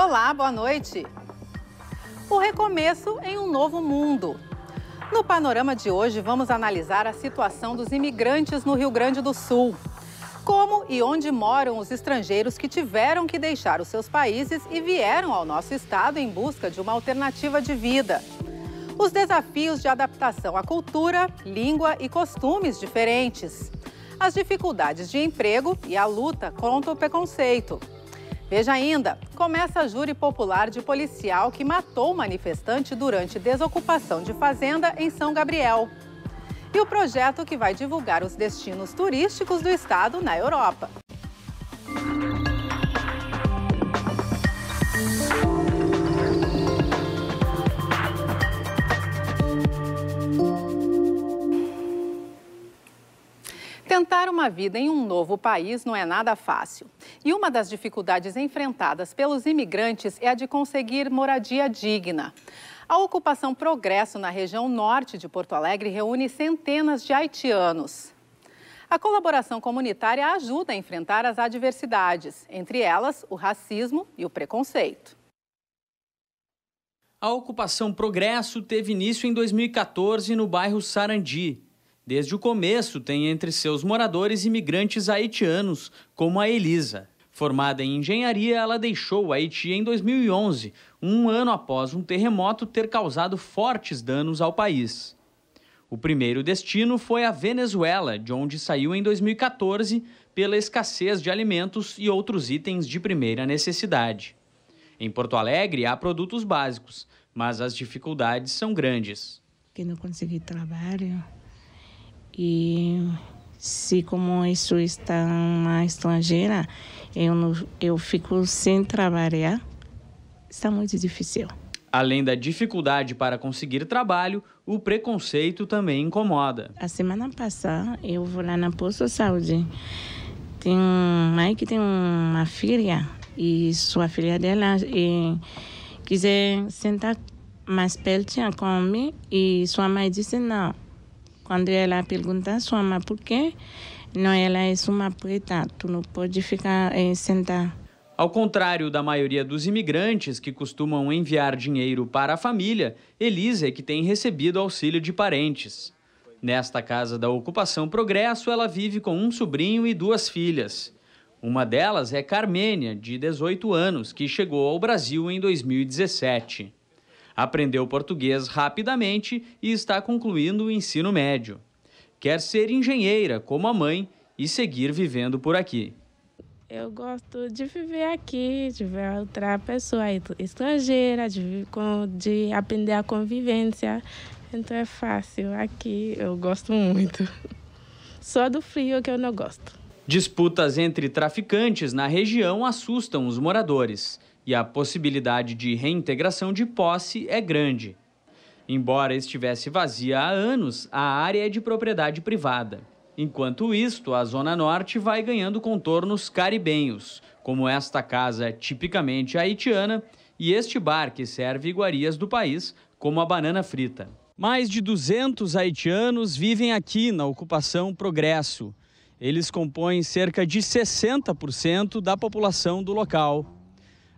Olá, boa noite. O recomeço em um novo mundo. No panorama de hoje, vamos analisar a situação dos imigrantes no Rio Grande do Sul. Como e onde moram os estrangeiros que tiveram que deixar os seus países e vieram ao nosso estado em busca de uma alternativa de vida. Os desafios de adaptação à cultura, língua e costumes diferentes. As dificuldades de emprego e a luta contra o preconceito. Veja ainda, começa a júri popular de policial que matou manifestante durante desocupação de fazenda em São Gabriel. E o projeto que vai divulgar os destinos turísticos do estado na Europa. Tentar uma vida em um novo país não é nada fácil. E uma das dificuldades enfrentadas pelos imigrantes é a de conseguir moradia digna. A ocupação Progresso na região norte de Porto Alegre reúne centenas de haitianos. A colaboração comunitária ajuda a enfrentar as adversidades, entre elas o racismo e o preconceito. A ocupação Progresso teve início em 2014 no bairro Sarandi, Desde o começo, tem entre seus moradores imigrantes haitianos, como a Elisa. Formada em engenharia, ela deixou o Haiti em 2011, um ano após um terremoto ter causado fortes danos ao país. O primeiro destino foi a Venezuela, de onde saiu em 2014 pela escassez de alimentos e outros itens de primeira necessidade. Em Porto Alegre há produtos básicos, mas as dificuldades são grandes. Que não consegui trabalho, e se como isso está na estrangeira, eu, não, eu fico sem trabalhar, está muito difícil. Além da dificuldade para conseguir trabalho, o preconceito também incomoda. A semana passada, eu vou lá na posto de saúde. Tem mãe que tem uma filha e sua filha dela e quiser sentar mais pertinho comigo e sua mãe disse não quando ela pergunta a sua mãe por quê, não, ela é uma preta, tu não pode ficar eh, sentar. Ao contrário da maioria dos imigrantes que costumam enviar dinheiro para a família, Elisa é que tem recebido auxílio de parentes. Nesta casa da Ocupação Progresso, ela vive com um sobrinho e duas filhas. Uma delas é Carmênia, de 18 anos, que chegou ao Brasil em 2017. Aprendeu português rapidamente e está concluindo o ensino médio. Quer ser engenheira, como a mãe, e seguir vivendo por aqui. Eu gosto de viver aqui, de ver outra pessoa estrangeira, de, de aprender a convivência. Então é fácil. Aqui eu gosto muito. Só do frio que eu não gosto. Disputas entre traficantes na região assustam os moradores e a possibilidade de reintegração de posse é grande. Embora estivesse vazia há anos, a área é de propriedade privada. Enquanto isto, a Zona Norte vai ganhando contornos caribenhos, como esta casa tipicamente haitiana e este bar que serve iguarias do país, como a banana frita. Mais de 200 haitianos vivem aqui na ocupação Progresso. Eles compõem cerca de 60% da população do local.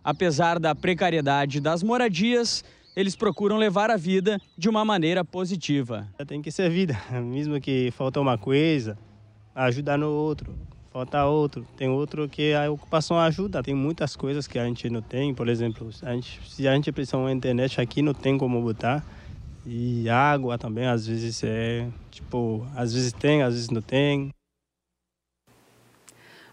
Apesar da precariedade das moradias, eles procuram levar a vida de uma maneira positiva. Tem que ser vida, mesmo que falta uma coisa, ajudar no outro, falta outro. Tem outro que a ocupação ajuda. Tem muitas coisas que a gente não tem, por exemplo, a gente, se a gente precisar de uma internet aqui não tem como botar. E água também, às vezes é, tipo, às vezes tem, às vezes não tem.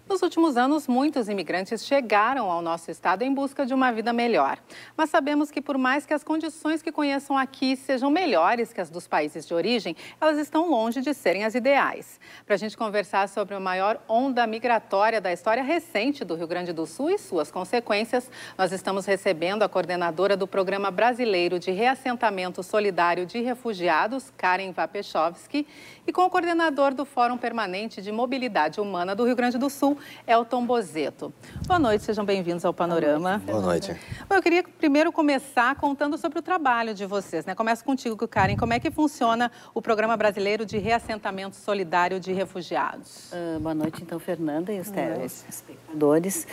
Nos últimos anos, muitos imigrantes chegaram ao nosso estado em busca de uma vida melhor. Mas sabemos que, por mais que as condições que conheçam aqui sejam melhores que as dos países de origem, elas estão longe de serem as ideais. Para a gente conversar sobre a maior onda migratória da história recente do Rio Grande do Sul e suas consequências, nós estamos recebendo a coordenadora do Programa Brasileiro de Reassentamento Solidário de Refugiados, Karen Vapechovski, e com o coordenador do Fórum Permanente de Mobilidade Humana do Rio Grande do Sul, Sul, Elton Bozeto. Boa noite, sejam bem-vindos ao Panorama. Boa noite. Bom, eu queria primeiro começar contando sobre o trabalho de vocês. Né? Começo contigo, Karen. Como é que funciona o Programa Brasileiro de Reassentamento Solidário de Refugiados? Uh, boa noite, então, Fernanda e os telespectadores.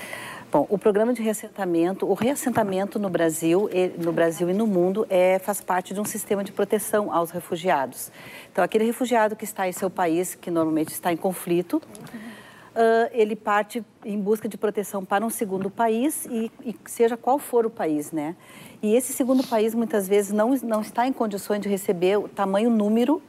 Bom, o programa de reassentamento, o reassentamento no Brasil, no Brasil e no mundo, é, faz parte de um sistema de proteção aos refugiados. Então, aquele refugiado que está em seu país, que normalmente está em conflito, uh, ele parte em busca de proteção para um segundo país e, e, seja qual for o país, né? E esse segundo país muitas vezes não, não está em condições de receber o tamanho número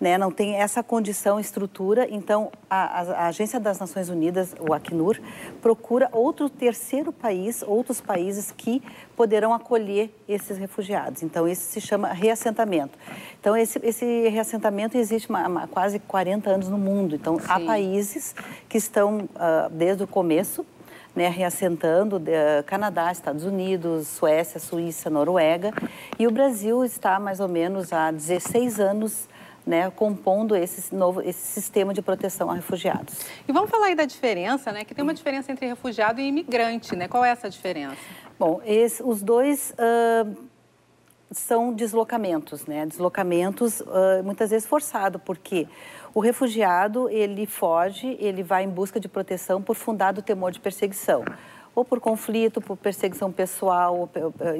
né, não tem essa condição, estrutura. Então, a, a, Agência das Nações Unidas, o Acnur, procura outro terceiro país, outros países que poderão acolher esses refugiados. Então, isso se chama reassentamento. Então, esse, esse reassentamento existe há quase 40 anos no mundo. Então, Sim. há países que estão, uh, desde o começo, né, reassentando uh, Canadá, Estados Unidos, Suécia, Suíça, Noruega. E o Brasil está mais ou menos há 16 anos né, compondo esse novo esse sistema de proteção a refugiados. E vamos falar aí da diferença, né, que tem uma diferença entre refugiado e imigrante, né? Qual é essa diferença? Bom, esse, os dois uh, são deslocamentos, né? Deslocamentos uh, muitas vezes forçado, porque o refugiado ele foge, ele vai em busca de proteção por fundado temor de perseguição ou por conflito, por perseguição pessoal,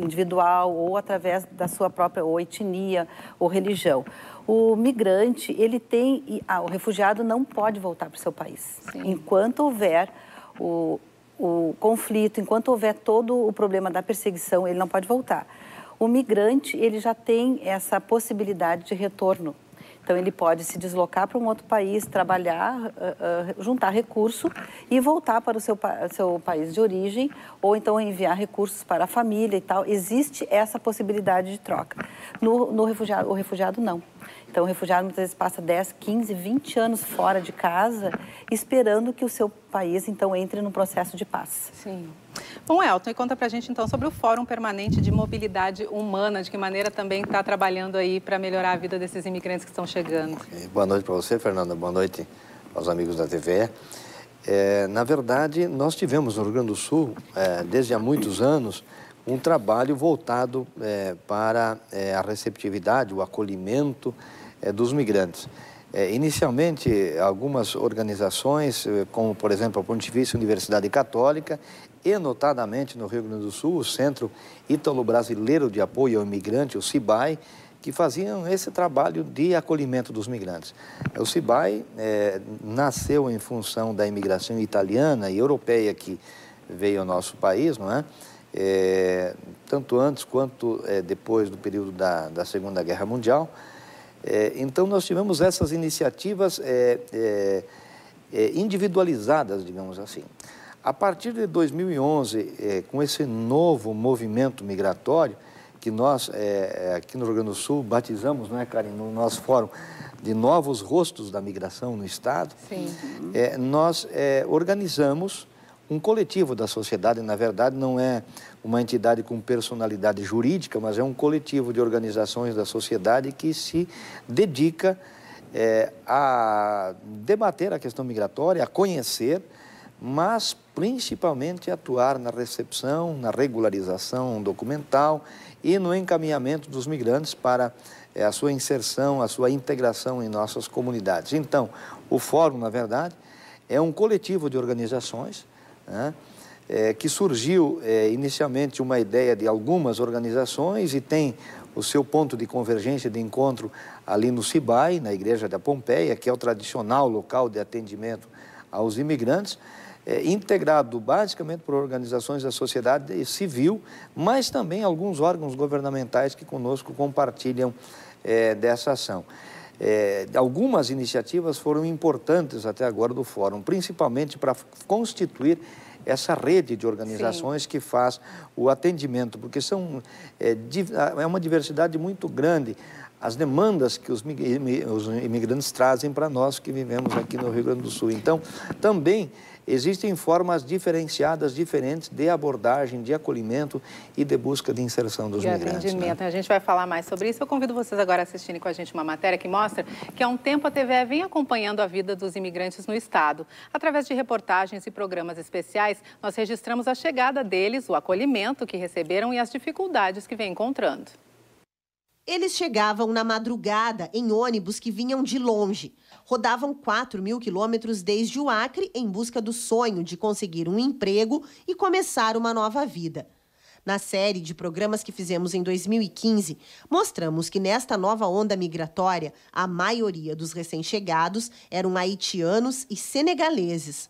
individual, ou através da sua própria ou etnia ou religião. O migrante, ele tem, ah, o refugiado não pode voltar para o seu país. Sim. Enquanto houver o, o conflito, enquanto houver todo o problema da perseguição, ele não pode voltar. O migrante, ele já tem essa possibilidade de retorno então, ele pode se deslocar para um outro país, trabalhar, uh, uh, juntar recurso e voltar para o seu, seu país de origem, ou então enviar recursos para a família e tal. Existe essa possibilidade de troca. No, no refugiado, o refugiado, não. Então, o refugiado muitas vezes passa 10, 15, 20 anos fora de casa, esperando que o seu país, então, entre no processo de paz. Sim. Bom, Elton, e conta pra gente, então, sobre o Fórum Permanente de Mobilidade Humana, de que maneira também está trabalhando aí para melhorar a vida desses imigrantes que estão chegando. Boa noite para você, Fernanda. Boa noite aos amigos da TVE. É, na verdade, nós tivemos no Rio Grande do Sul, é, desde há muitos anos, um trabalho voltado é, para é, a receptividade, o acolhimento é, dos migrantes. É, inicialmente, algumas organizações, é, como por exemplo a Pontifícia Universidade Católica e notadamente no Rio Grande do Sul, o Centro Ítalo-Brasileiro de Apoio ao Imigrante, o CIBAI, que faziam esse trabalho de acolhimento dos migrantes. O CIBAI é, nasceu em função da imigração italiana e europeia que veio ao nosso país, não é? É tanto antes quanto é, depois do período da, da Segunda Guerra Mundial. É, então, nós tivemos essas iniciativas é, é, é, individualizadas, digamos assim. A partir de 2011, é, com esse novo movimento migratório, que nós, aqui no Rio Grande do Sul, batizamos, não é, Karen, no nosso fórum, de novos rostos da migração no Estado, nós organizamos um coletivo da sociedade, na verdade, não é uma entidade com personalidade jurídica, mas é um coletivo de organizações da sociedade que se dedica é, a debater a questão migratória, a conhecer, mas principalmente atuar na recepção, na regularização documental e no encaminhamento dos migrantes para é, a sua inserção, a sua integração em nossas comunidades. Então, o Fórum, na verdade, é um coletivo de organizações né? é, que surgiu é, inicialmente uma ideia de algumas organizações e tem o seu ponto de convergência, de encontro ali no Cibai, na Igreja da Pompeia, que é o tradicional local de atendimento aos imigrantes, é, integrado basicamente por organizações da sociedade civil, mas também alguns órgãos governamentais que conosco compartilham é, dessa ação. É, algumas iniciativas foram importantes até agora do Fórum, principalmente para constituir essa rede de organizações Sim. que faz o atendimento, porque são, é, é uma diversidade muito grande. as demandas que os imigrantes trazem para nós que vivemos aqui no Rio Grande do Sul. Então, também existem formas diferenciadas, diferentes de abordagem, de acolhimento e de busca de inserção dos de migrantes. Né? Atendimento. Né? A gente vai falar mais sobre isso. Eu convido vocês agora a assistirem com a gente uma matéria que mostra que há um tempo a TVE vem acompanhando a vida dos imigrantes no Estado. Através de reportagens e programas especiais, nós registramos a chegada deles, o acolhimento que receberam e as dificuldades que vem encontrando. Eles chegavam na madrugada em ônibus que vinham de longe. Rodavam 4 mil quilômetros desde o Acre em busca do sonho de conseguir um emprego e começar uma nova vida. Na série de programas que fizemos em 2015, mostramos que nesta nova onda migratória, a maioria dos recém-chegados eram haitianos e senegaleses.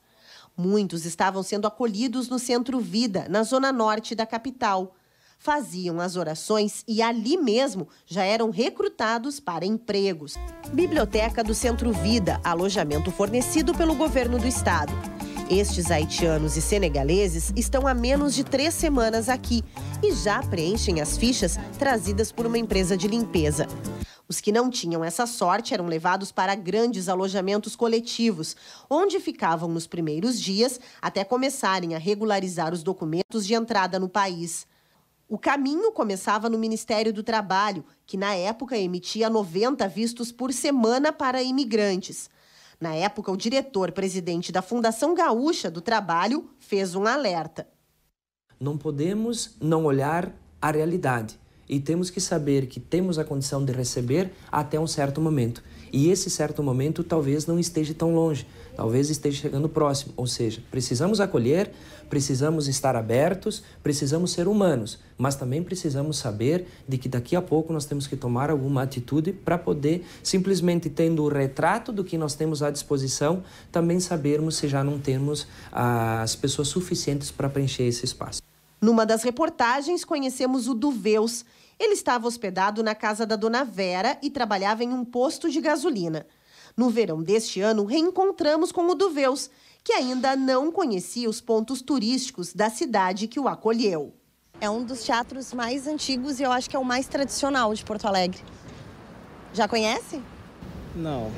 Muitos estavam sendo acolhidos no Centro Vida, na zona norte da capital faziam as orações e ali mesmo já eram recrutados para empregos. Biblioteca do Centro Vida, alojamento fornecido pelo governo do estado. Estes haitianos e senegaleses estão há menos de três semanas aqui e já preenchem as fichas trazidas por uma empresa de limpeza. Os que não tinham essa sorte eram levados para grandes alojamentos coletivos, onde ficavam nos primeiros dias até começarem a regularizar os documentos de entrada no país. O caminho começava no Ministério do Trabalho, que na época emitia 90 vistos por semana para imigrantes. Na época, o diretor-presidente da Fundação Gaúcha do Trabalho fez um alerta. Não podemos não olhar a realidade e temos que saber que temos a condição de receber até um certo momento. E esse certo momento talvez não esteja tão longe talvez esteja chegando próximo. Ou seja, precisamos acolher, precisamos estar abertos, precisamos ser humanos, mas também precisamos saber de que daqui a pouco nós temos que tomar alguma atitude para poder, simplesmente tendo o retrato do que nós temos à disposição, também sabermos se já não temos as pessoas suficientes para preencher esse espaço. Numa das reportagens, conhecemos o Duveus. Ele estava hospedado na casa da dona Vera e trabalhava em um posto de gasolina. No verão deste ano, reencontramos com o Duveus, que ainda não conhecia os pontos turísticos da cidade que o acolheu. É um dos teatros mais antigos e eu acho que é o mais tradicional de Porto Alegre. Já conhece? Não.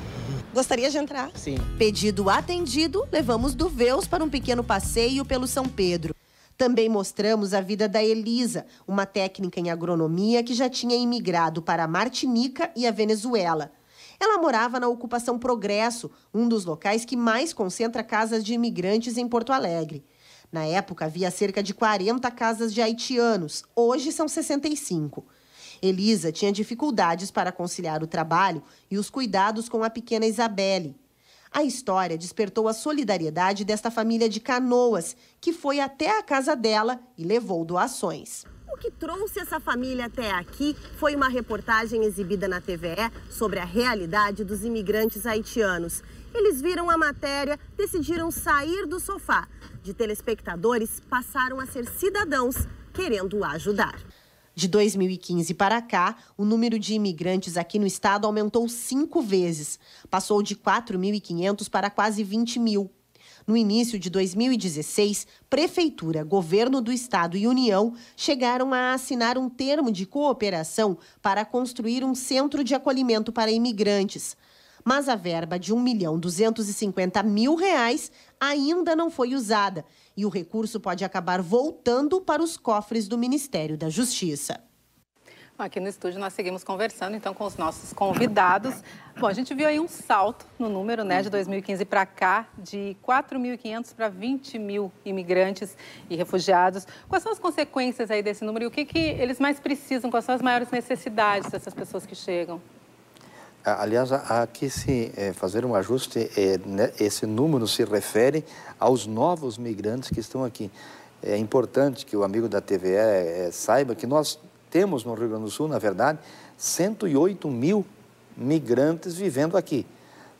Gostaria de entrar? Sim. Pedido atendido, levamos Duveus para um pequeno passeio pelo São Pedro. Também mostramos a vida da Elisa, uma técnica em agronomia que já tinha imigrado para a Martinica e a Venezuela. Ela morava na Ocupação Progresso, um dos locais que mais concentra casas de imigrantes em Porto Alegre. Na época, havia cerca de 40 casas de haitianos, hoje são 65. Elisa tinha dificuldades para conciliar o trabalho e os cuidados com a pequena Isabelle. A história despertou a solidariedade desta família de Canoas, que foi até a casa dela e levou doações. O que trouxe essa família até aqui foi uma reportagem exibida na TVE sobre a realidade dos imigrantes haitianos. Eles viram a matéria, decidiram sair do sofá. De telespectadores, passaram a ser cidadãos querendo ajudar. De 2015 para cá, o número de imigrantes aqui no estado aumentou cinco vezes. Passou de 4.500 para quase 20 mil. No início de 2016, Prefeitura, Governo do Estado e União chegaram a assinar um termo de cooperação para construir um centro de acolhimento para imigrantes. Mas a verba de R$ 1 milhão 250 mil reais ainda não foi usada e o recurso pode acabar voltando para os cofres do Ministério da Justiça. Aqui no estúdio nós seguimos conversando então com os nossos convidados. Bom, a gente viu aí um salto no número, né, de 2015 para cá, de 4.500 para 20 mil imigrantes e refugiados. Quais são as consequências aí desse número e o que, que eles mais precisam? Quais são as maiores necessidades dessas pessoas que chegam? Aliás, há que se é, fazer um ajuste. É, né, esse número se refere aos novos migrantes que estão aqui. É importante que o amigo da TVE é, saiba que nós temos no Rio Grande do Sul, na verdade, 108 mil migrantes vivendo aqui.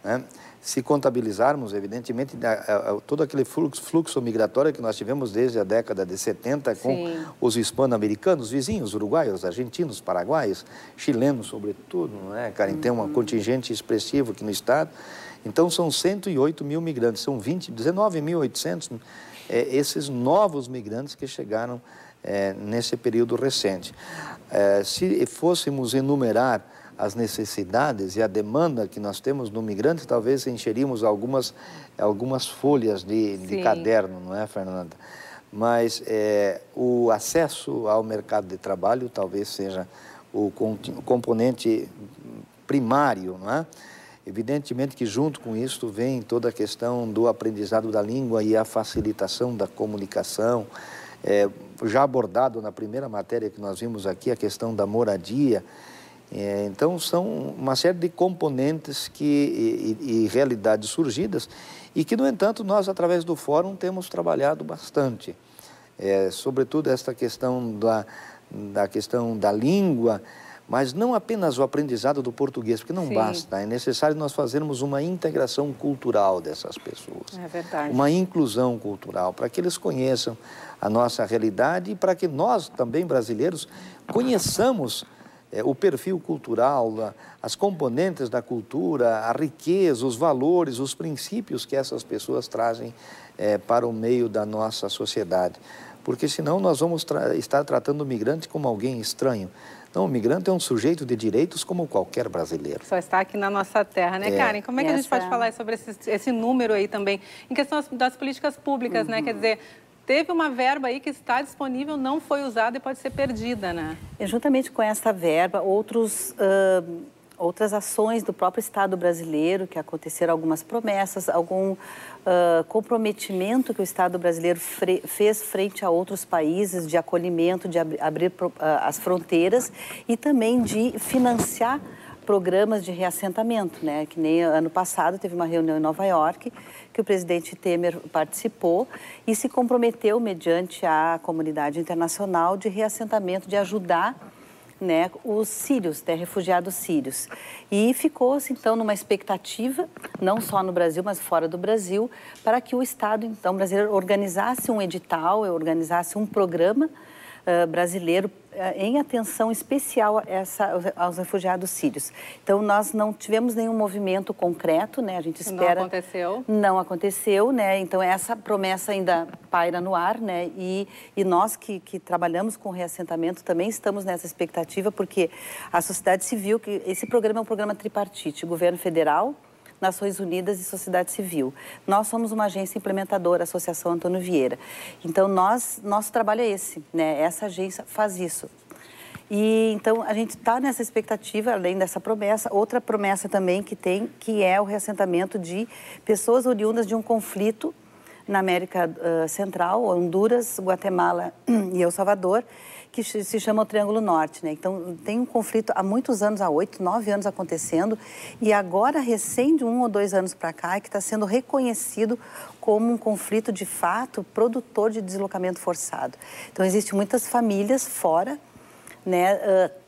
Né? Se contabilizarmos, evidentemente, todo aquele fluxo, fluxo, migratório que nós tivemos desde a década de 70 com Sim. os hispano-americanos, vizinhos, uruguaios, argentinos, paraguaios, chilenos, sobretudo, né, Karen? Uhum. Tem um uhum. contingente expressivo aqui no estado. Então, são 108 mil migrantes, são 19.800 é, esses novos migrantes que chegaram é, nesse período recente. É, se fôssemos enumerar as necessidades e a demanda que nós temos no migrante, talvez encheríamos algumas, algumas folhas de, de caderno, não é, Fernanda? Mas é, o acesso ao mercado de trabalho talvez seja o componente primário, não é? Evidentemente que junto com isso vem toda a questão do aprendizado da língua e a facilitação da comunicação, é, já abordado na primeira matéria que nós vimos aqui, a questão da moradia. É, então, são uma série de componentes que, e, e, realidades surgidas e que, no entanto, nós, através do fórum, temos trabalhado bastante. É, sobretudo esta questão da, da questão da língua, mas não apenas o aprendizado do português, porque não Sim. basta, é necessário nós fazermos uma integração cultural dessas pessoas. É verdade. Uma inclusão cultural, para que eles conheçam a nossa realidade e para que nós, também brasileiros, conheçamos é, o perfil cultural, as componentes da cultura, a riqueza, os valores, os princípios que essas pessoas trazem é, para o meio da nossa sociedade. Porque senão nós vamos tra estar tratando o migrante como alguém estranho. Então, o migrante é um sujeito de direitos como qualquer brasileiro. Só está aqui na nossa terra, né, é. Karen? Como é que a gente pode falar sobre esse, esse, número aí também? Em questão das políticas públicas, uhum. né? Quer dizer, teve uma verba aí que está disponível, não foi usada e pode ser perdida, né? E juntamente com essa verba, outros... Uh outras ações do próprio Estado brasileiro, que aconteceram algumas promessas, algum uh, comprometimento que o Estado brasileiro fez frente a outros países de acolhimento, de ab abrir uh, as fronteiras e também de financiar programas de reassentamento, né? Que nem ano passado teve uma reunião em Nova York que o presidente Temer participou e se comprometeu mediante a comunidade internacional de reassentamento, de ajudar né, os sírios, né, refugiados sírios. E ficou-se, então, numa expectativa, não só no Brasil, mas fora do Brasil, para que o Estado, então, brasileiro organizasse um edital, organizasse um programa uh, brasileiro em atenção especial essa, aos refugiados sírios. Então, nós não tivemos nenhum movimento concreto, né? A gente espera... Não aconteceu? Não aconteceu, né? Então, essa promessa ainda paira no ar, né? E, e nós que, que trabalhamos com reassentamento também estamos nessa expectativa, porque a sociedade civil, que esse programa é um programa tripartite, governo federal, Nações Unidas e sociedade civil. Nós somos uma agência implementadora, a Associação Antônio Vieira. Então, nós, nosso trabalho é esse, né? Essa agência faz isso. E então a gente está nessa expectativa, além dessa promessa, outra promessa também que tem, que é o reassentamento de pessoas oriundas de um conflito na América uh, Central, Honduras, Guatemala e El Salvador, que se chama o Triângulo Norte. Né? Então, tem um conflito há muitos anos, há oito, nove anos acontecendo, e agora, recém de um ou dois anos para cá, é que está sendo reconhecido como um conflito de fato produtor de deslocamento forçado. Então, existem muitas famílias fora, né, uh,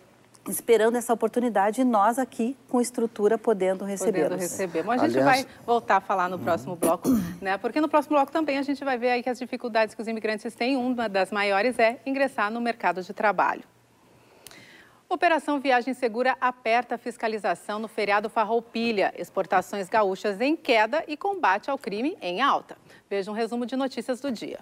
esperando essa oportunidade e nós aqui com estrutura podendo receber. Podendo receber. Mas a gente Aliás... vai voltar a falar no próximo bloco, né? Porque no próximo bloco também a gente vai ver aí que as dificuldades que os imigrantes têm, uma das maiores é ingressar no mercado de trabalho. Operação Viagem Segura aperta a fiscalização no feriado Farroupilha. Exportações gaúchas em queda e combate ao crime em alta. Veja um resumo de notícias do dia.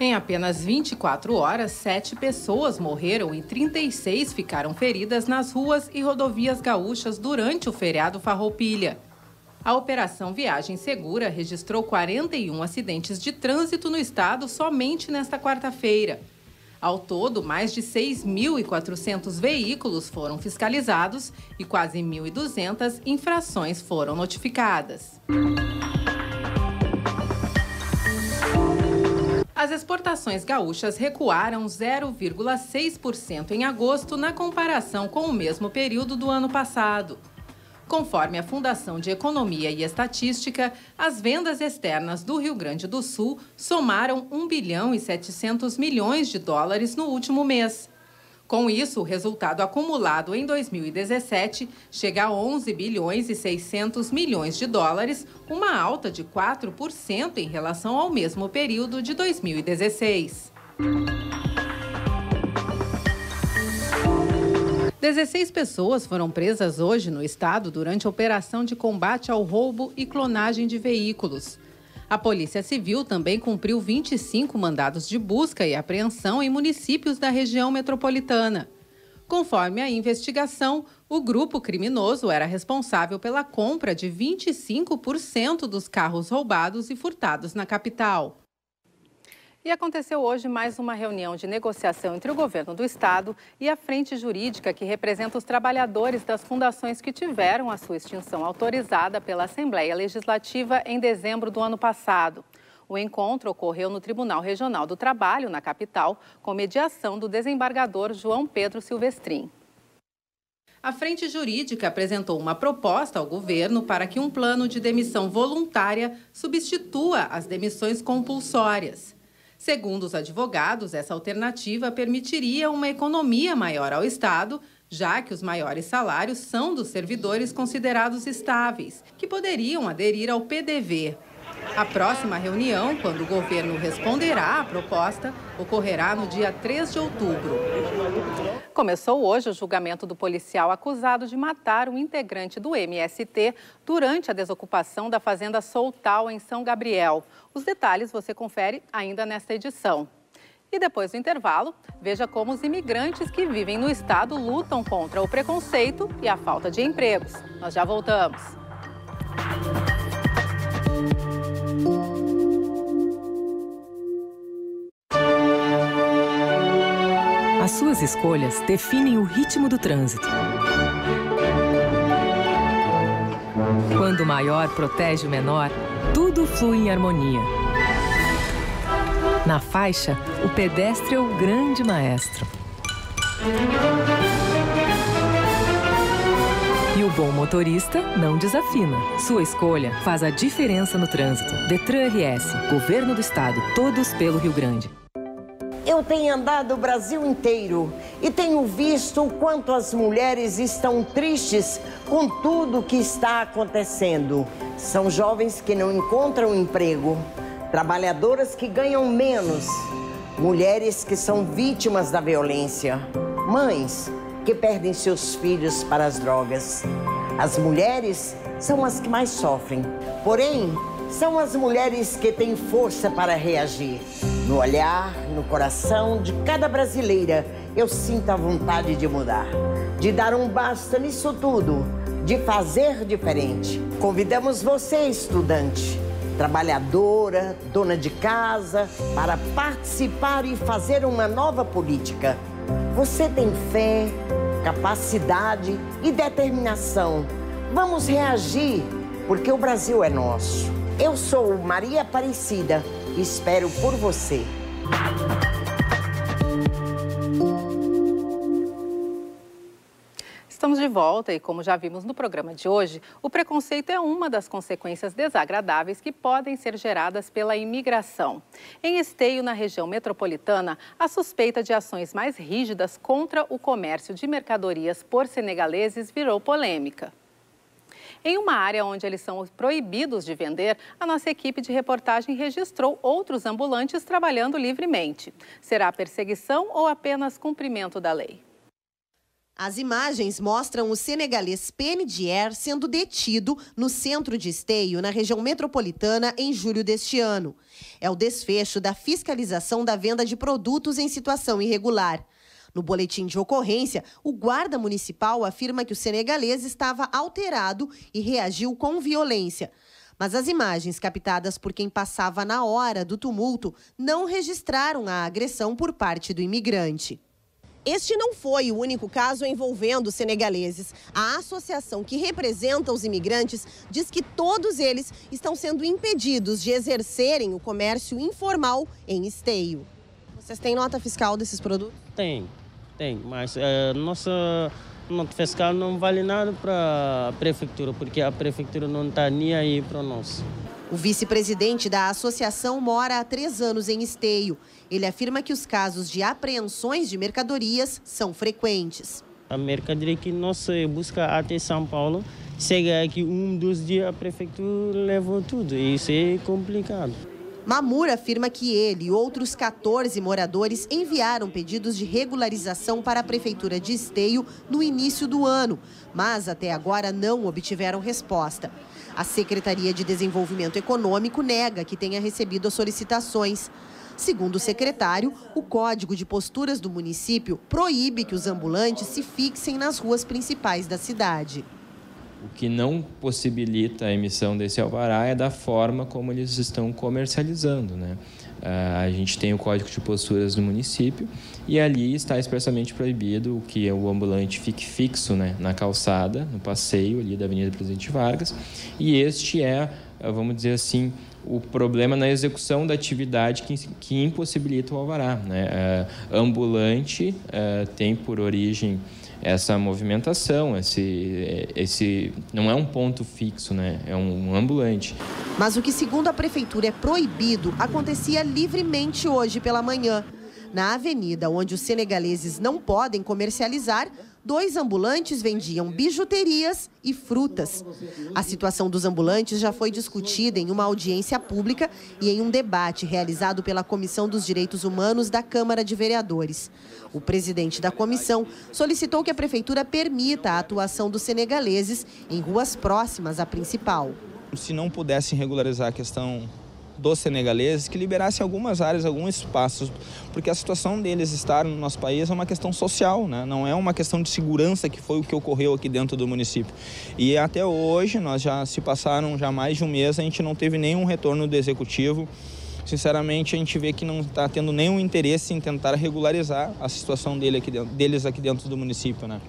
Em apenas 24 horas, sete pessoas morreram e 36 ficaram feridas nas ruas e rodovias gaúchas durante o feriado Farroupilha. A Operação Viagem Segura registrou 41 acidentes de trânsito no estado somente nesta quarta-feira. Ao todo, mais de 6.400 veículos foram fiscalizados e quase 1.200 infrações foram notificadas. As exportações gaúchas recuaram 0,6% em agosto na comparação com o mesmo período do ano passado. Conforme a Fundação de Economia e Estatística, as vendas externas do Rio Grande do Sul somaram 1 bilhão e 700 milhões de dólares no último mês. Com isso, o resultado acumulado em 2017 chega a 11 bilhões e 600 milhões de dólares, uma alta de 4% em relação ao mesmo período de 2016. 16 pessoas foram presas hoje no estado durante a operação de combate ao roubo e clonagem de veículos. A Polícia Civil também cumpriu 25 mandados de busca e apreensão em municípios da região metropolitana. Conforme a investigação, o grupo criminoso era responsável pela compra de 25% dos carros roubados e furtados na capital. E aconteceu hoje mais uma reunião de negociação entre o governo do estado e a frente jurídica que representa os trabalhadores das fundações que tiveram a sua extinção autorizada pela Assembleia Legislativa em dezembro do ano passado. O encontro ocorreu no Tribunal Regional do Trabalho, na capital, com mediação do desembargador João Pedro Silvestrin. A Frente Jurídica apresentou uma proposta ao governo para que um plano de demissão voluntária substitua as demissões compulsórias. Segundo os advogados, essa alternativa permitiria uma economia maior ao Estado, já que os maiores salários são dos servidores considerados estáveis, que poderiam aderir ao PDV, a próxima reunião, quando o governo responderá à proposta, ocorrerá no dia 3 de outubro. Começou hoje o julgamento do policial acusado de matar um integrante do MST durante a desocupação da fazenda Soltal, em São Gabriel. Os detalhes você confere ainda nesta edição. E depois do intervalo, veja como os imigrantes que vivem no estado lutam contra o preconceito e a falta de empregos. Nós já voltamos. As suas escolhas definem o ritmo do trânsito. Quando o maior protege o menor, tudo flui em harmonia. Na faixa, o pedestre é o grande maestro. E o bom motorista não desafina. Sua escolha faz a diferença no trânsito. Detran RS, Governo do Estado, todos pelo Rio Grande. Eu tenho andado o Brasil inteiro e tenho visto o quanto as mulheres estão tristes com tudo que está acontecendo. São jovens que não encontram emprego, trabalhadoras que ganham menos, mulheres que são vítimas da violência, mães que perdem seus filhos para as drogas. As mulheres são as que mais sofrem. Porém, são as mulheres que têm força para reagir. No olhar, no coração de cada brasileira, eu sinto a vontade de mudar, de dar um basta nisso tudo, de fazer diferente. Convidamos você, estudante, trabalhadora, dona de casa, para participar e fazer uma nova política. Você tem fé, capacidade e determinação. Vamos reagir, porque o Brasil é nosso. Eu sou Maria Aparecida espero por você. Estamos de volta e, como já vimos no programa de hoje, o preconceito é uma das consequências desagradáveis que podem ser geradas pela imigração. Em Esteio, na região metropolitana, a suspeita de ações mais rígidas contra o comércio de mercadorias por senegaleses virou polêmica. Em uma área onde eles são proibidos de vender, a nossa equipe de reportagem registrou outros ambulantes trabalhando livremente. Será perseguição ou apenas cumprimento da lei? As imagens mostram o senegalês Penny Dier sendo detido no centro de Esteio, na região metropolitana, em julho deste ano. É o desfecho da fiscalização da venda de produtos em situação irregular. No boletim de ocorrência, o guarda municipal afirma que o senegalês estava alterado e reagiu com violência. Mas as imagens captadas por quem passava na hora do tumulto não registraram a agressão por parte do imigrante. Este não foi o único caso envolvendo senegaleses. A associação que representa os imigrantes diz que todos eles estão sendo impedidos de exercerem o comércio informal em esteio. Vocês têm nota fiscal desses produtos? Tem, tem, mas é, nossa nota fiscal não vale nada para a prefeitura, porque a prefeitura não está nem aí para nós. O vice-presidente da associação mora há três anos em Esteio. Ele afirma que os casos de apreensões de mercadorias são frequentes. A mercadoria que nós busca até São Paulo, chega aqui um dos dias a prefeitura levou tudo. Isso é complicado. Mamur afirma que ele e outros 14 moradores enviaram pedidos de regularização para a Prefeitura de Esteio no início do ano, mas até agora não obtiveram resposta. A Secretaria de Desenvolvimento Econômico nega que tenha recebido as solicitações. Segundo o secretário, o Código de Posturas do município proíbe que os ambulantes se fixem nas ruas principais da cidade. O que não possibilita a emissão desse alvará é da forma como eles estão comercializando. Né? Ah, a gente tem o Código de Posturas do município e ali está expressamente proibido que o ambulante fique fixo né, na calçada, no passeio ali da Avenida Presidente Vargas. E este é, vamos dizer assim, o problema na execução da atividade que, que impossibilita o alvará. Né? É, ambulante tem por origem essa movimentação, esse, esse não é um ponto fixo, né? é um ambulante. Mas o que, segundo a prefeitura, é proibido acontecia livremente hoje pela manhã. Na avenida onde os senegaleses não podem comercializar, dois ambulantes vendiam bijuterias e frutas. A situação dos ambulantes já foi discutida em uma audiência pública e em um debate realizado pela Comissão dos Direitos Humanos da Câmara de Vereadores. O presidente da comissão solicitou que a prefeitura permita a atuação dos senegaleses em ruas próximas à principal. Se não pudessem regularizar a questão dos senegaleses que liberassem algumas áreas, alguns espaços, porque a situação deles estar no nosso país é uma questão social, né? não é uma questão de segurança que foi o que ocorreu aqui dentro do município. E até hoje, nós já se passaram já mais de um mês, a gente não teve nenhum retorno do executivo. Sinceramente, a gente vê que não está tendo nenhum interesse em tentar regularizar a situação dele aqui deles aqui dentro do município. Né?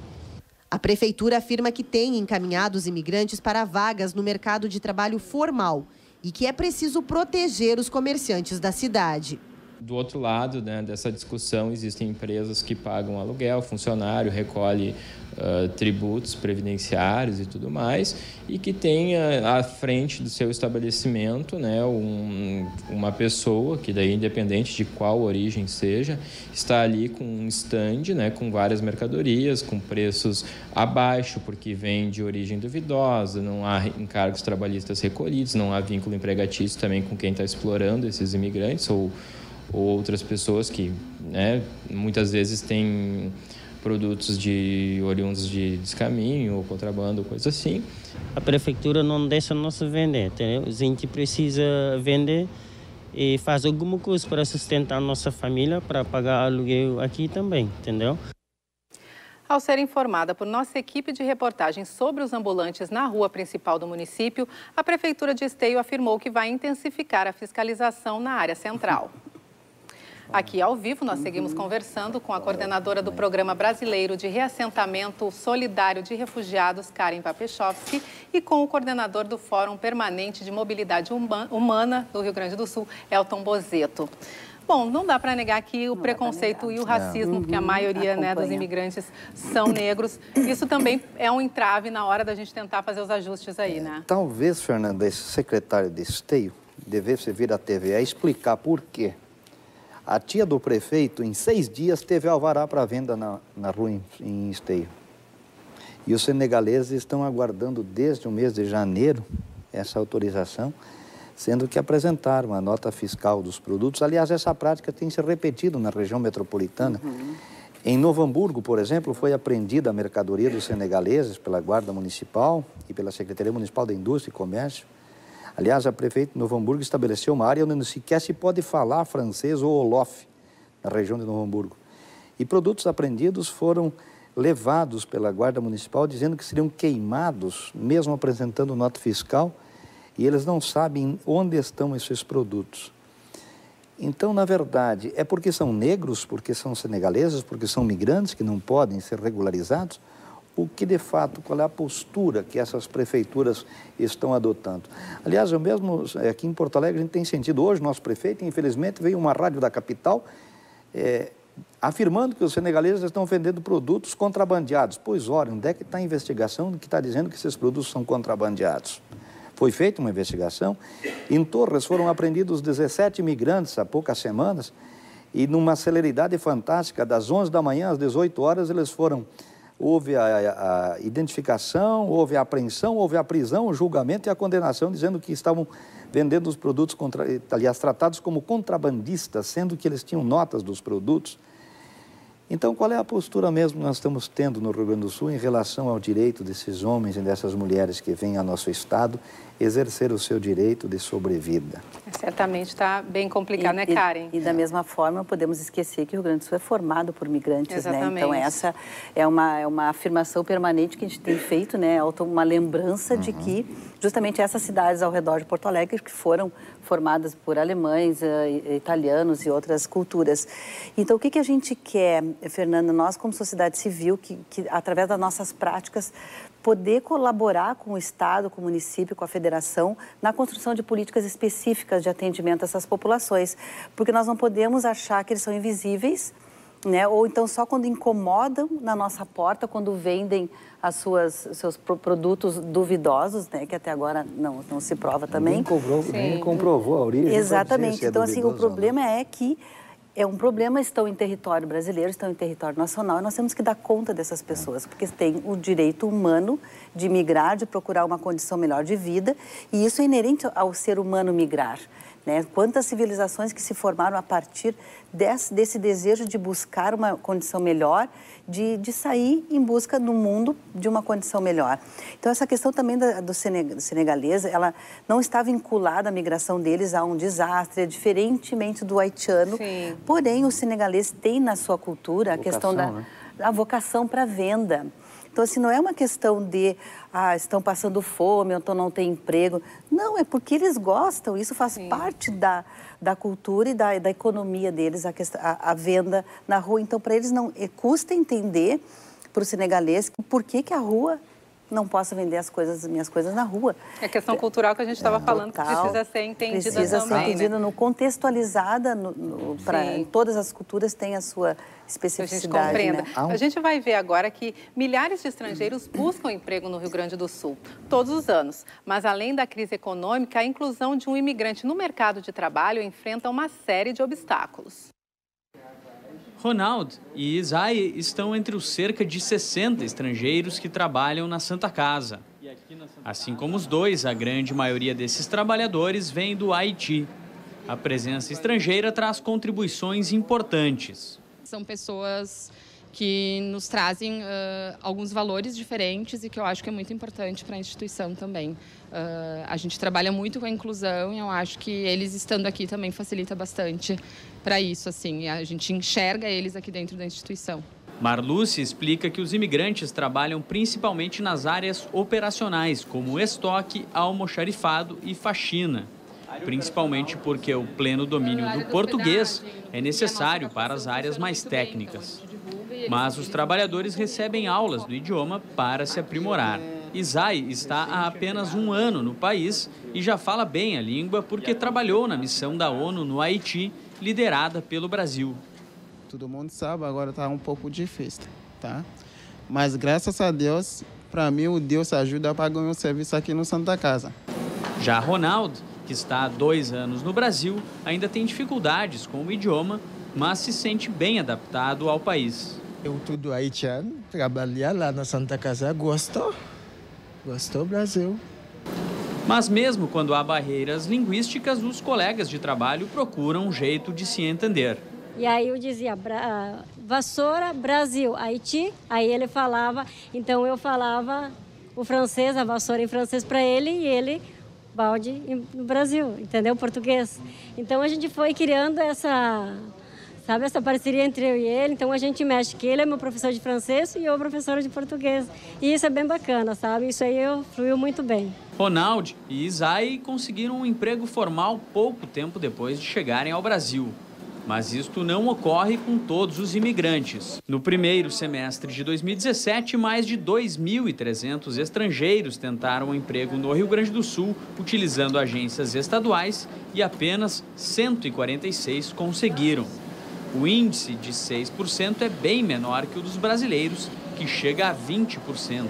A prefeitura afirma que tem encaminhado os imigrantes para vagas no mercado de trabalho formal e que é preciso proteger os comerciantes da cidade. Do outro lado né, dessa discussão, existem empresas que pagam aluguel, funcionário recolhe uh, tributos previdenciários e tudo mais, e que tem uh, à frente do seu estabelecimento né, um, uma pessoa, que daí independente de qual origem seja, está ali com um stand né, com várias mercadorias, com preços abaixo, porque vem de origem duvidosa, não há encargos trabalhistas recolhidos, não há vínculo empregatício também com quem está explorando esses imigrantes ou ou outras pessoas que né, muitas vezes têm produtos de oriundos de descaminho ou contrabando, coisa assim. A prefeitura não deixa nós vender, entendeu? A gente precisa vender e faz alguma coisa para sustentar nossa família, para pagar aluguel aqui também, entendeu? Ao ser informada por nossa equipe de reportagem sobre os ambulantes na rua principal do município, a Prefeitura de Esteio afirmou que vai intensificar a fiscalização na área central. Aqui ao vivo, nós seguimos conversando com a coordenadora do Programa Brasileiro de Reassentamento Solidário de Refugiados, Karen Papechovski, e com o coordenador do Fórum Permanente de Mobilidade Humana do Rio Grande do Sul, Elton Bozeto. Bom, não dá para negar que o não preconceito e o racismo, é. porque a maioria né, dos imigrantes são negros, isso também é um entrave na hora da gente tentar fazer os ajustes aí, né? Talvez, Fernanda, esse secretário de Esteio devesse vir à TV a explicar por quê a tia do prefeito, em seis dias, teve alvará para venda na, na rua em, em Esteio. E os senegaleses estão aguardando desde o mês de janeiro essa autorização, sendo que apresentaram a nota fiscal dos produtos. Aliás, essa prática tem se repetido na região metropolitana. Uhum. Em Novo Hamburgo, por exemplo, foi apreendida a mercadoria dos senegaleses pela Guarda Municipal e pela Secretaria Municipal da Indústria e Comércio. Aliás, a prefeita de Novo Hamburgo estabeleceu uma área onde sequer se pode falar francês ou olof, na região de Novo Hamburgo. E produtos apreendidos foram levados pela Guarda Municipal dizendo que seriam queimados, mesmo apresentando nota fiscal, e eles não sabem onde estão esses produtos. Então, na verdade, é porque são negros, porque são senegaleses, porque são migrantes que não podem ser regularizados? O que de fato, qual é a postura que essas prefeituras estão adotando. Aliás, eu mesmo, é, aqui em Porto Alegre, a gente tem sentido hoje, nosso prefeito, infelizmente, veio uma rádio da capital é, afirmando que os senegaleses estão vendendo produtos contrabandeados. Pois, olha, onde é que está a investigação que está dizendo que esses produtos são contrabandeados? Foi feita uma investigação. Em Torres foram apreendidos 17 imigrantes há poucas semanas e numa celeridade fantástica, das 11 da manhã às 18 horas, eles foram houve a, a, identificação, houve a apreensão, houve a prisão, o julgamento e a condenação, dizendo que estavam vendendo os produtos, contra, aliás, tratados como contrabandistas, sendo que eles tinham notas dos produtos. Então, qual é a postura mesmo que nós estamos tendo no Rio Grande do Sul em relação ao direito desses homens e dessas mulheres que vêm ao nosso Estado exercer o seu direito de sobrevida? Certamente está bem complicado, e, né, Karen? E, e, da mesma forma, podemos esquecer que o Rio Grande do Sul é formado por migrantes, Exatamente. né? Então, essa é uma, é uma afirmação permanente que a gente tem feito, né? Uma lembrança uhum. de que justamente essas cidades ao redor de Porto Alegre que foram formadas por alemães, uh, italianos e outras culturas. Então, o que, que a gente quer, Fernanda, nós como sociedade civil, que, que através das nossas práticas poder colaborar com o Estado, com o município, com a federação na construção de políticas específicas de atendimento a essas populações, porque nós não podemos achar que eles são invisíveis, né? Ou então só quando incomodam na nossa porta, quando vendem as suas seus produtos duvidosos, né? Que até agora não não se prova também. Nem, cobrou, nem comprovou a origem. Exatamente. É então assim o problema é que é um problema, estão em território brasileiro, estão em território nacional, e nós temos que dar conta dessas pessoas, porque têm o direito humano de migrar, de procurar uma condição melhor de vida, e isso é inerente ao ser humano migrar. Né? Quantas civilizações que se formaram a partir desse, desse desejo de buscar uma condição melhor, de, de sair em busca no mundo de uma condição melhor. Então, essa questão também da, do senegalês, ela não está vinculada à migração deles a um desastre, diferentemente do haitiano. Sim. Porém, o senegalês tem na sua cultura a vocação, questão da né? a vocação para venda. Então, assim, não é uma questão de, ah, estão passando fome, ou então não tem emprego. Não, é porque eles gostam, isso faz Sim. parte da, da cultura e da, da economia deles, a, a, a venda na rua. Então, para eles não é, custa entender, para o senegalês, por que, que a rua não posso vender as coisas, minhas coisas na rua. É a questão cultural que a gente estava é, falando que precisa ser entendida precisa também, ser entendida né? no contextualizada no, no, para todas as culturas têm a sua especificidade. A gente compreenda. Né? A gente vai ver agora que milhares de estrangeiros buscam emprego no Rio Grande do Sul todos os anos, mas além da crise econômica, a inclusão de um imigrante no mercado de trabalho enfrenta uma série de obstáculos. Ronald e Isai estão entre os cerca de 60 estrangeiros que trabalham na Santa Casa. Assim como os dois, a grande maioria desses trabalhadores vem do Haiti. A presença estrangeira traz contribuições importantes. São pessoas que nos trazem uh, alguns valores diferentes e que eu acho que é muito importante para a instituição também. Uh, a gente trabalha muito com a inclusão e eu acho que eles estando aqui também facilita bastante para isso. Assim, a gente enxerga eles aqui dentro da instituição. Marluce explica que os imigrantes trabalham principalmente nas áreas operacionais, como estoque, almoxarifado e faxina. Principalmente porque o pleno domínio do português é necessário para as áreas mais técnicas. Mas os trabalhadores recebem aulas do idioma para se aprimorar. Isai está há apenas um ano no país e já fala bem a língua porque trabalhou na missão da ONU no Haiti, liderada pelo Brasil. Todo mundo sabe, agora está um pouco difícil, tá? Mas graças a Deus, para mim, o Deus ajuda para ganhar um serviço aqui no Santa Casa. Já Ronaldo, que está há dois anos no Brasil, ainda tem dificuldades com o idioma, mas se sente bem adaptado ao país. Eu tudo haitiano, trabalhar lá na Santa Casa, gostou. Gostou, Brasil. Mas mesmo quando há barreiras linguísticas, os colegas de trabalho procuram um jeito de se entender. E aí eu dizia vassoura, Brasil, Haiti. Aí ele falava, então eu falava o francês, a vassoura em francês para ele e ele balde no Brasil, entendeu? Português. Então a gente foi criando essa sabe? Essa parceria entre eu e ele. Então a gente mexe que ele é meu professor de francês e eu professora de português. E isso é bem bacana, sabe? Isso aí eu fluiu muito bem. Ronald e Isai conseguiram um emprego formal pouco tempo depois de chegarem ao Brasil. Mas isto não ocorre com todos os imigrantes. No primeiro semestre de 2017, mais de 2.300 estrangeiros tentaram um emprego no Rio Grande do Sul, utilizando agências estaduais, e apenas 146 conseguiram. O índice de 6% é bem menor que o dos brasileiros, que chega a 20%,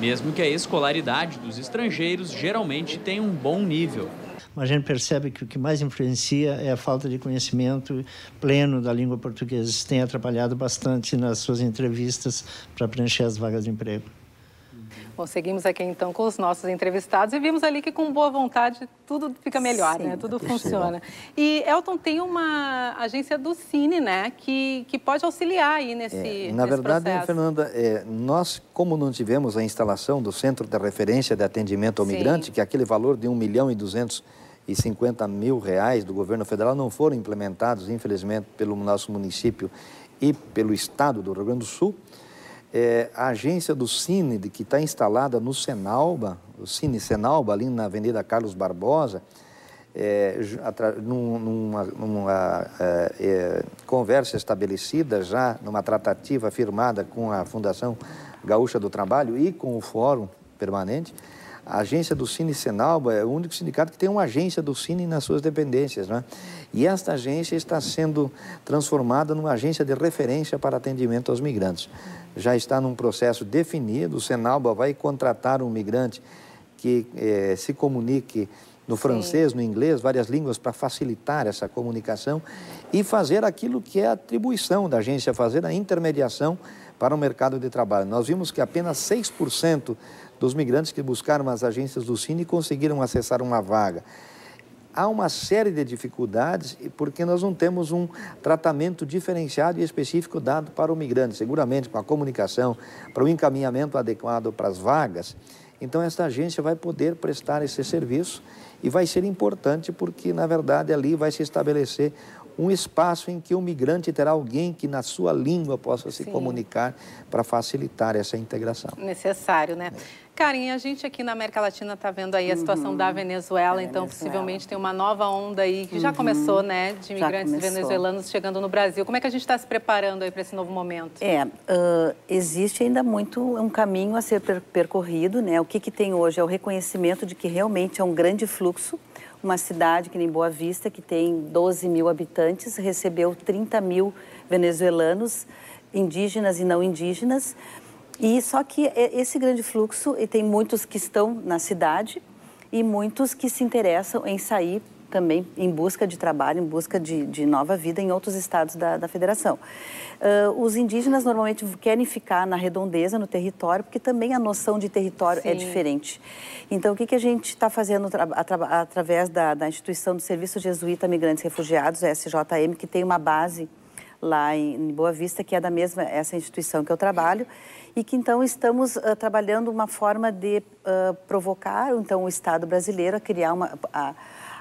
mesmo que a escolaridade dos estrangeiros geralmente tenha um bom nível. Mas a gente percebe que o que mais influencia é a falta de conhecimento pleno da língua portuguesa. Isso tem atrapalhado bastante nas suas entrevistas para preencher as vagas de emprego. Bom, seguimos aqui então com os nossos entrevistados e vimos ali que com boa vontade tudo fica melhor, Sim, né? Tudo é funciona. E Elton tem uma agência do Cine, né? Que, que pode auxiliar aí nesse é, Na nesse verdade, processo. Fernanda, é, nós, como não tivemos a instalação do Centro de Referência de Atendimento ao Sim. Migrante, que é aquele valor de 1 milhão e 250 mil reais do governo federal não foram implementados, infelizmente, pelo nosso município e pelo estado do Rio Grande do Sul, é, a agência do Cine, que está instalada no Senalba, o Cine Senalba, ali na Avenida Carlos Barbosa, é, numa, numa, é, é, conversa estabelecida já, numa tratativa firmada com a Fundação Gaúcha do Trabalho e com o Fórum Permanente, a agência do Cine Senalba é o único sindicato que tem uma agência do Cine nas suas dependências. Né? E esta agência está sendo transformada numa agência de referência para atendimento aos migrantes. Já está num processo definido, o Senalba vai contratar um migrante que eh, se comunique no francês, no inglês, várias línguas para facilitar essa comunicação e fazer aquilo que é a atribuição da agência, fazer a intermediação para o mercado de trabalho. Nós vimos que apenas 6% dos migrantes que buscaram as agências do Cine conseguiram acessar uma vaga. Há uma série de dificuldades porque nós não temos um tratamento diferenciado e específico dado para o migrante, seguramente com a comunicação, para o encaminhamento adequado para as vagas. Então, esta agência vai poder prestar esse serviço e vai ser importante porque, na verdade, ali vai se estabelecer um espaço em que o migrante terá alguém que, na sua língua, possa se Sim. comunicar para facilitar essa integração. Necessário, né? Karen, a gente aqui na América Latina está vendo aí a situação da Venezuela, então possivelmente tem uma nova onda aí que já Uhum. começou, né, de Já imigrantes venezuelanos chegando no Brasil. Como é que a gente está se preparando aí para esse novo momento? É, ah, existe ainda muito um caminho a ser per- percorrido, né? O que, que tem hoje é o reconhecimento de que realmente é um grande fluxo. Uma cidade que nem Boa Vista, que tem 12 mil habitantes, recebeu 30 mil venezuelanos, indígenas e não indígenas. E só que esse grande fluxo, e tem muitos que estão na cidade e muitos que se interessam em sair também em busca de trabalho, em busca de, de nova vida em outros estados da, da federação. Ah, os indígenas normalmente querem ficar na redondeza, no território, porque também a noção de território é Sim. diferente. Então, o que, que a gente está fazendo tra- atra- através da, da instituição do Serviço Jesuíta Migrantes e Refugiados, SJM, que tem uma base lá em, Boa Vista, que é da mesma essa instituição que eu trabalho, e que então estamos ah, trabalhando uma forma de ah, provocar então o Estado brasileiro a criar uma a,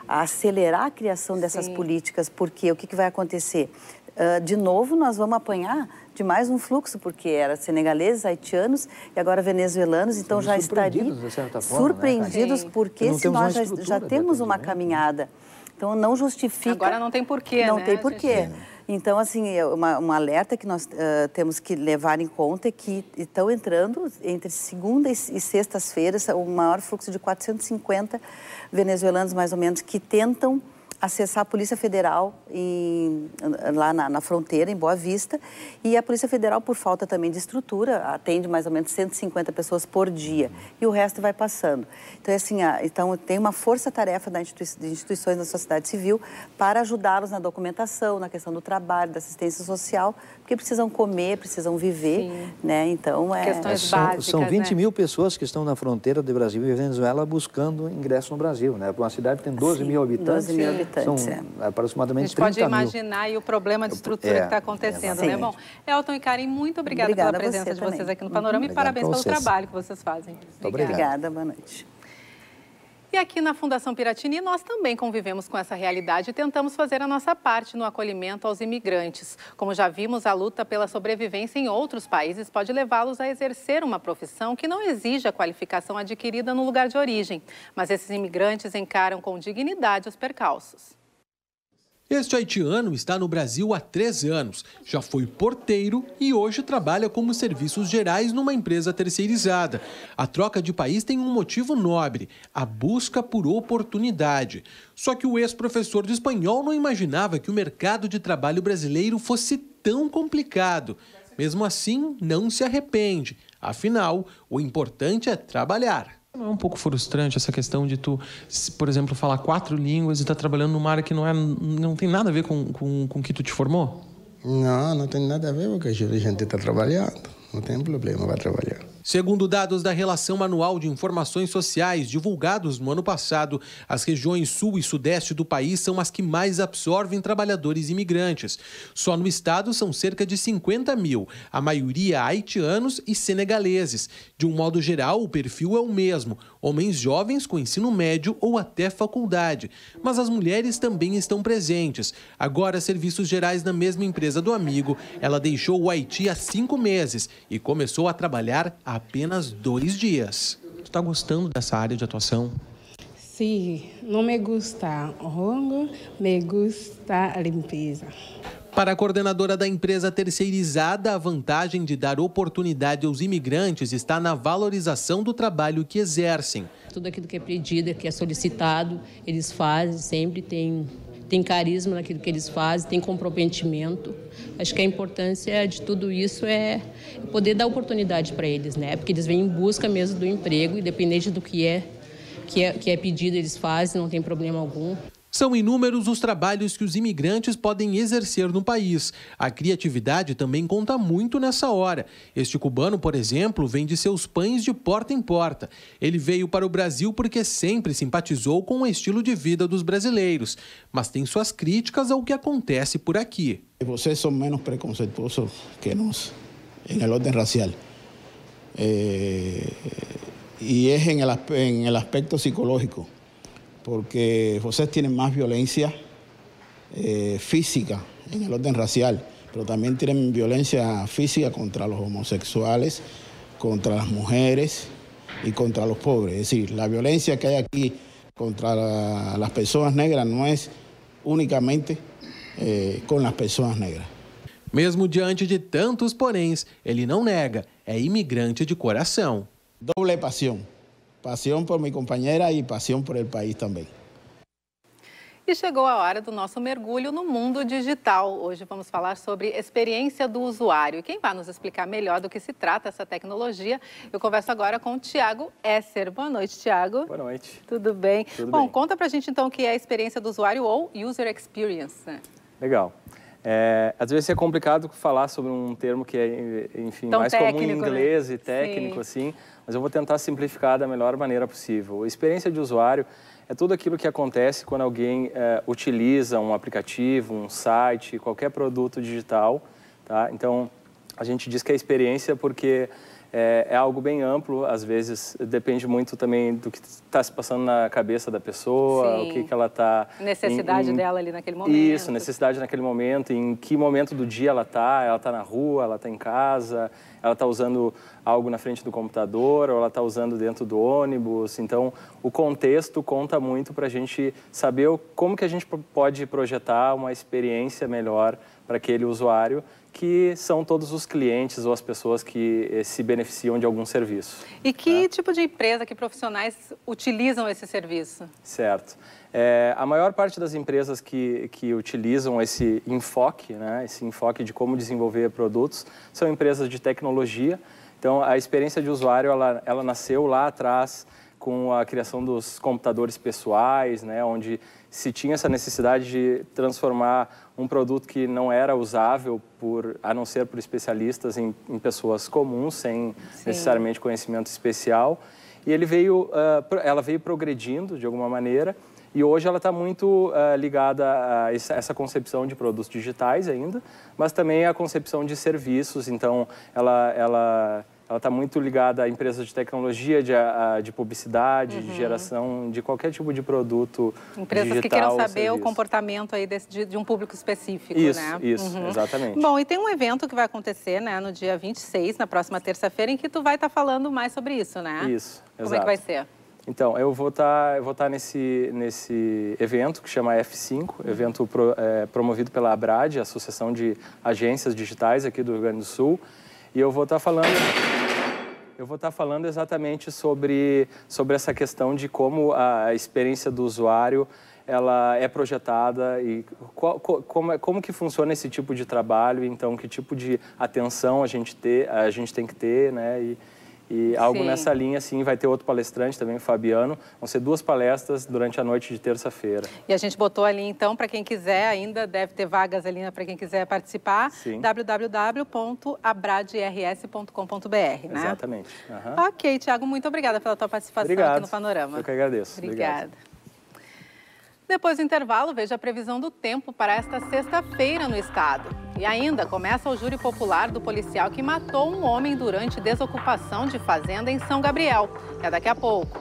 a acelerar a criação dessas Sim. políticas, porque o que, que vai acontecer? Ah, de novo, nós vamos apanhar de mais um fluxo, porque era senegaleses, haitianos e agora venezuelanos, então Somos já surpreendidos, forma, né, surpreendidos, Karen? porque se nós já, já temos uma caminhada. Então, não justifica. Agora não tem porquê, Não né? tem porquê. gente- Então, assim, é uma, um alerta que nós ah, temos que levar em conta é que estão entrando entre segunda e, e sextas-feiras o maior fluxo de 450 venezuelanos, mais ou menos, que tentam acessar a Polícia Federal em- lá na, na fronteira, em Boa Vista. E a Polícia Federal, por falta também de estrutura, atende mais ou menos 150 pessoas por dia. E o resto vai passando. Então, é assim, a- então tem uma força-tarefa institui- de instituições da sociedade civil para ajudá-los na documentação, na questão do trabalho, da assistência social, porque precisam comer, precisam viver, né? Então, é... Questões São, são 20 né? mil pessoas que estão na fronteira de Brasil e Venezuela buscando ingresso no Brasil. Né? Uma cidade que tem 12 Sim, mil habitantes. 12 mil habitantes, São é. A aproximadamente gente pode 30 mil. imaginar aí o problema de estrutura É, que está acontecendo, né? Bom. Elton e Karen, muito obrigada, Obrigada pela a presença você de vocês também. aqui no Panorama e Obrigado parabéns pelo vocês. trabalho que vocês fazem. Obrigada, boa noite. E aqui na Fundação Piratini, nós também convivemos com essa realidade e tentamos fazer a nossa parte no acolhimento aos imigrantes. Como já vimos, a luta pela sobrevivência em outros países pode levá-los a exercer uma profissão que não exige a qualificação adquirida no lugar de origem. Mas esses imigrantes encaram com dignidade os percalços. Este haitiano está no Brasil há 13 anos, já foi porteiro e hoje trabalha como serviços gerais numa empresa terceirizada. A troca de país tem um motivo nobre, a busca por oportunidade. Só que o ex-professor de espanhol não imaginava que o mercado de trabalho brasileiro fosse tão complicado. Mesmo assim, não se arrepende. Afinal, o importante é trabalhar. Não é um pouco frustrante essa questão de tu, por exemplo, falar quatro línguas e estar tá trabalhando numa área que não, é, não tem nada a ver com, com, com que tu te formou? Não, não tem nada a ver porque a gente está trabalhando. Não tem problema, vai trabalhar. Segundo dados da Relação Anual de Informações Sociais, divulgados no ano passado, as regiões sul e sudeste do país são as que mais absorvem trabalhadores imigrantes. Só no estado são cerca de 50 mil, a maioria haitianos e senegaleses. De um modo geral, o perfil é o mesmo: homens jovens com ensino médio ou até faculdade. Mas as mulheres também estão presentes. Agora, serviços gerais na mesma empresa do amigo, ela deixou o Haiti há cinco meses e começou a trabalhar há apenas dois dias. Tu está gostando dessa área de atuação? Sim, não me gusta rongo, me gusta a limpeza. Para a coordenadora da empresa terceirizada, a vantagem de dar oportunidade aos imigrantes está na valorização do trabalho que exercem. Tudo aquilo que é pedido, que é solicitado, eles fazem, sempre tem tem carisma naquilo que eles fazem, tem comprometimento. Acho que a importância de tudo isso é poder dar oportunidade para eles, né? Porque eles vêm em busca mesmo do emprego, independente do que é que é, que é pedido, eles fazem, não tem problema algum. São inúmeros os trabalhos que os imigrantes podem exercer no país. A criatividade também conta muito nessa hora. Este cubano, por exemplo, vende seus pães de porta em porta. Ele veio para o Brasil porque sempre simpatizou com o estilo de vida dos brasileiros, mas tem suas críticas ao que acontece por aqui. Vocês são menos preconceituosos que nós, em el orden racial. Eh, e é em el, el aspecto psicológico porque José tiene más violencia eh, física en el orden racial, pero también tienen violencia física contra los homosexuales, contra las mujeres y contra los pobres. Es decir, la violencia que hay aquí contra la, las personas negras no es únicamente eh, con las personas negras. Mesmo diante de tantos poréns, ele não nega, é imigrante de coração. Doble pasión. Paixão por minha companheira e paixão por el país também. E chegou a hora do nosso mergulho no mundo digital. Hoje vamos falar sobre experiência do usuário. E quem vai nos explicar melhor do que se trata essa tecnologia, eu converso agora com o Tiago Esser. Boa noite, Tiago. Boa noite. Tudo bem? Tudo Bom, bem. conta pra gente então o que é a experiência do usuário ou user experience. Né? Legal. É, às vezes é complicado falar sobre um termo que é, enfim, Tão mais técnico, comum em inglês né? e técnico, Sim. assim, mas eu vou tentar simplificar da melhor maneira possível. A experiência de usuário é tudo aquilo que acontece quando alguém é, utiliza um aplicativo, um site, qualquer produto digital, tá? Então, a gente diz que é experiência porque é, é, algo bem amplo, às vezes depende muito também do que está se passando na cabeça da pessoa, Sim. o que, que ela está... Necessidade dela ali naquele momento. Isso, necessidade naquele momento, em que momento do dia ela está, ela está na rua, ela está em casa, ela está usando algo na frente do computador ou ela está usando dentro do ônibus. Então, o contexto conta muito para a gente saber como que a gente pode projetar uma experiência melhor para aquele usuário, que são todos os clientes ou as pessoas que eh, se beneficiam de algum serviço. E que tipo de empresa, que profissionais utilizam esse serviço? Certo. É, a maior parte das empresas que, que utilizam esse enfoque, né, esse enfoque de como desenvolver produtos, são empresas de tecnologia. Então, a experiência de usuário, ela, ela nasceu lá atrás com a criação dos computadores pessoais, né, onde se tinha essa necessidade de transformar um produto que não era usável por a não ser por especialistas em, em pessoas comuns sem necessariamente conhecimento especial. E ele veio pro- ela veio progredindo de alguma maneira e hoje ela está muito ah, ligada a essa, essa concepção de produtos digitais ainda mas também a concepção de serviços. Então ela ela ela está muito ligada a empresas de tecnologia, de, a- de publicidade, de geração de qualquer tipo de produto Uhum. Empresas que digital queiram ou saber o comportamento aí desse- de, de um público específico, Isso, né? isso, exatamente. Bom, e tem um evento que vai acontecer, né, no dia 26, na próxima terça-feira, em que tu vai estar falando mais sobre isso, né? Isso, Como exato. é que vai ser? Então, eu vou estar vou estar nesse, nesse evento que chama F5, evento pro- é, promovido pela ABRAD, Associação de Agências Digitais aqui do Rio Grande do Sul. E eu vou estar falando eu vou estar falando exatamente sobre, sobre essa questão de como a experiência do usuário ela é projetada e qual, co- como, é- como que funciona esse tipo de trabalho, então que tipo de atenção a gente, ter, a gente tem que ter, né? E, E algo Sim. nessa linha, sim, vai ter outro palestrante também, o Fabiano. Vão ser duas palestras durante a noite de terça-feira. E a gente botou ali, então, para quem quiser, ainda deve ter vagas ali né, para quem quiser participar, Sim. www.abradrs.com.br, né? Exatamente. Aham. Ok, Tiago, muito obrigada pela tua participação Obrigado. aqui no Panorama. Eu que agradeço. Obrigada. Depois do intervalo, veja a previsão do tempo para esta sexta-feira no estado. E ainda começa o júri popular do policial que matou um homem durante desocupação de fazenda em São Gabriel. É daqui a pouco.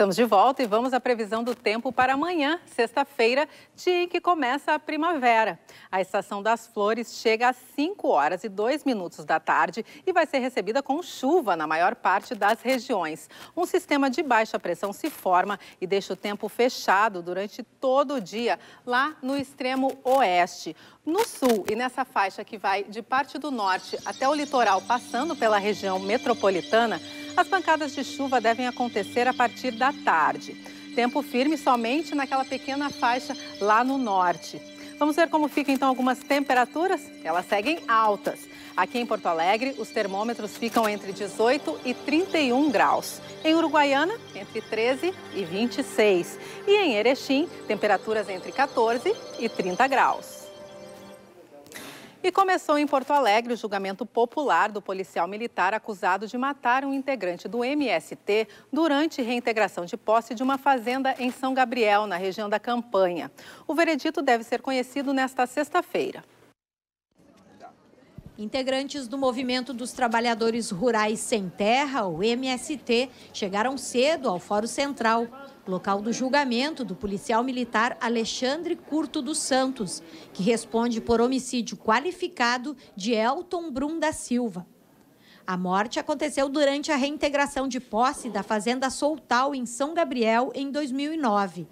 Estamos de volta e vamos à previsão do tempo para amanhã, sexta-feira, dia em que começa a primavera. A estação das flores chega às 5 horas e 2 minutos da tarde e vai ser recebida com chuva na maior parte das regiões. Um sistema de baixa pressão se forma e deixa o tempo fechado durante todo o dia lá no extremo oeste. No sul e nessa faixa que vai de parte do norte até o litoral, passando pela região metropolitana, as pancadas de chuva devem acontecer a partir da tarde. Tempo firme somente naquela pequena faixa lá no norte. Vamos ver como ficam então algumas temperaturas? Elas seguem altas. Aqui em Porto Alegre, os termômetros ficam entre 18 e 31 graus. Em Uruguaiana, entre 13 e 26. E em Erechim, temperaturas entre 14 e 30 graus. E começou em Porto Alegre o julgamento popular do policial militar acusado de matar um integrante do MST durante reintegração de posse de uma fazenda em São Gabriel, na região da Campanha. O veredito deve ser conhecido nesta sexta-feira. Integrantes do Movimento dos Trabalhadores Rurais Sem Terra, o MST, chegaram cedo ao Fórum Central, local do julgamento do policial militar Alexandre Curto dos Santos, que responde por homicídio qualificado de Elton Brum da Silva. A morte aconteceu durante a reintegração de posse da Fazenda Soltal, em São Gabriel, em 2009.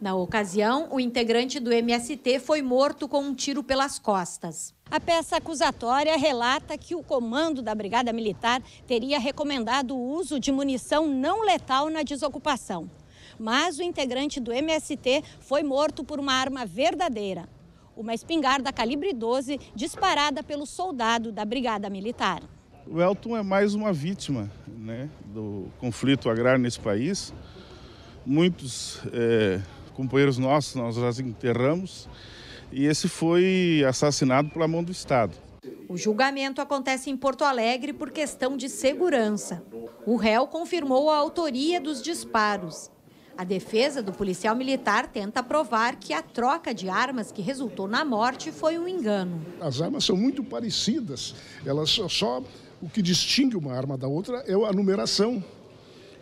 Na ocasião, o integrante do MST foi morto com um tiro pelas costas. A peça acusatória relata que o comando da Brigada Militar teria recomendado o uso de munição não letal na desocupação. Mas o integrante do MST foi morto por uma arma verdadeira, uma espingarda calibre 12 disparada pelo soldado da Brigada Militar. O Elton é mais uma vítima né, do conflito agrário nesse país. Muitos é, companheiros nossos nós já enterramos e esse foi assassinado pela mão do Estado. O julgamento acontece em Porto Alegre por questão de segurança. O réu confirmou a autoria dos disparos. A defesa do policial militar tenta provar que a troca de armas que resultou na morte foi um engano. As armas são muito parecidas, elas só, só o que distingue uma arma da outra é a numeração.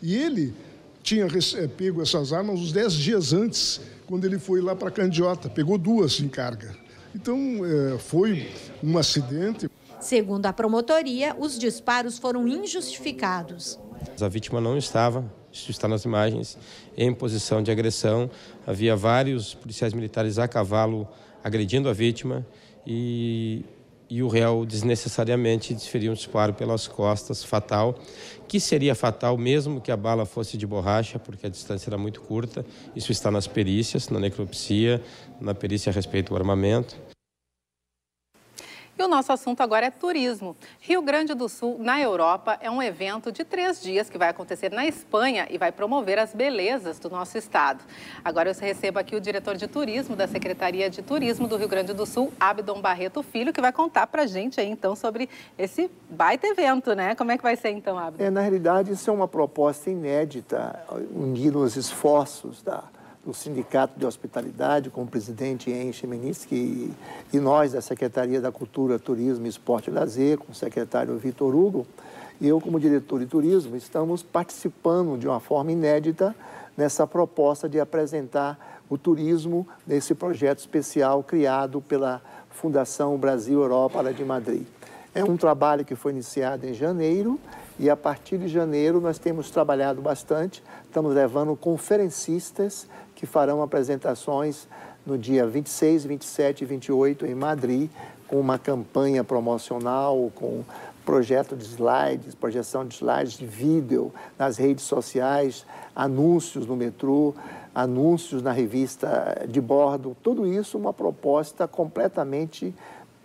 E ele tinha rece- pego essas armas uns 10 dias antes, quando ele foi lá para Candiota, pegou duas em carga. Então, eh, foi um acidente. Segundo a promotoria, os disparos foram injustificados. A vítima não estava, isso está nas imagens, em posição de agressão. Havia vários policiais militares a cavalo agredindo a vítima e, e o réu desnecessariamente desferiu um disparo pelas costas, fatal, que seria fatal mesmo que a bala fosse de borracha, porque a distância era muito curta. Isso está nas perícias, na necropsia, na perícia a respeito do armamento. E o nosso assunto agora é turismo. Rio Grande do Sul, na Europa, é um evento de três dias que vai acontecer na Espanha e vai promover as belezas do nosso estado. Agora eu recebo aqui o diretor de turismo da Secretaria de Turismo do Rio Grande do Sul, Abdon Barreto Filho, que vai contar pra gente aí então sobre esse baita evento, né? Como é que vai ser então, Abdon? É, na realidade, isso é uma proposta inédita, unindo os esforços da, do Sindicato de Hospitalidade, com o presidente Enche Meniski e, nós, da Secretaria da Cultura, Turismo, Esporte e Lazer, com o secretário Vitor Hugo, e eu, como diretor de turismo, estamos participando de uma forma inédita nessa proposta de apresentar o turismo nesse projeto especial criado pela Fundação Brasil Europa de Madrid. É um trabalho que foi iniciado em janeiro e a partir de janeiro nós temos trabalhado bastante. Estamos levando conferencistas que farão apresentações no dia 26, 27 e 28 em Madrid, com uma campanha promocional, com projeto de slides, projeção de slides de vídeo nas redes sociais, anúncios no metrô, anúncios na revista de bordo, tudo isso uma proposta completamente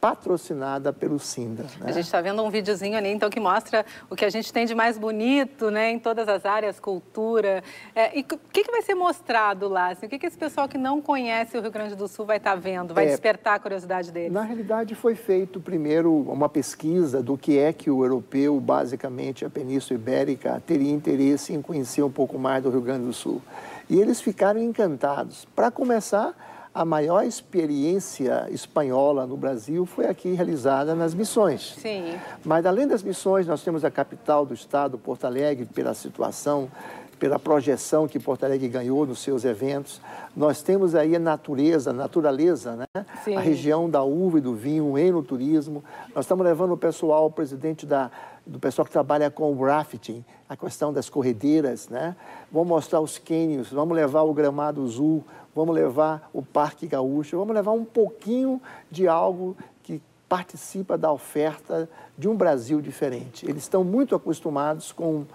patrocinada pelo Sinda. Né? A gente está vendo um videozinho ali, então, que mostra o que a gente tem de mais bonito, né, em todas as áreas, cultura. É, e o que, que vai ser mostrado lá? Assim, o que, que esse pessoal que não conhece o Rio Grande do Sul vai estar tá vendo, vai é, despertar a curiosidade deles? Na realidade, foi feito primeiro uma pesquisa do que é que o europeu, basicamente a Península Ibérica, teria interesse em conhecer um pouco mais do Rio Grande do Sul. E eles ficaram encantados. Para começar, a maior experiência espanhola no Brasil foi aqui realizada nas missões. Sim. Mas além das missões, nós temos a capital do estado, Porto Alegre, pela situação, pela projeção que Porto Alegre ganhou nos seus eventos. Nós temos aí a natureza, a naturaleza, né? Sim. A região da uva e do vinho, o enoturismo. Nós estamos levando o pessoal, o presidente da, do pessoal que trabalha com o rafting, a questão das corredeiras, né? Vamos mostrar os cânions, vamos levar o gramado azul, vamos levar o Parque Gaúcho, vamos levar um pouquinho de algo que participa da oferta de um Brasil diferente. Eles estão muito acostumados com,